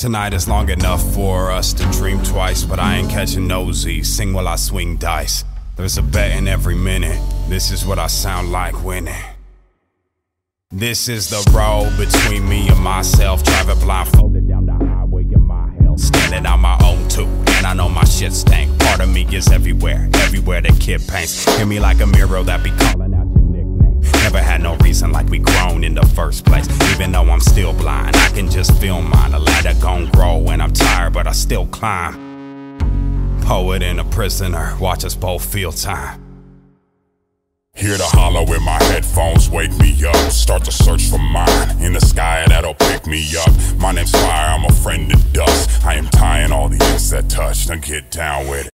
Tonight is long enough for us to dream twice, but I ain't catching nosy. Sing while I swing dice. There's a bet in every minute. This is what I sound like winning. This is the road between me and myself. Driving blindfolded down the highway in my hell. Standing on my own too, and I know my shit stank. Part of me is everywhere, everywhere the kid paints. Hear me like a mirror that be calling reason like we grown in the first place. Even though I'm still blind, I can just feel mine. A ladder gon' grow, and I'm tired, but I still climb. Poet and a prisoner, watch us both feel time. Hear the hollow in my headphones, wake me up. Start to search for mine in the sky that'll pick me up. My name's Fire, I'm a friend of dust. I am tying all the ends that touch. Now get down with it.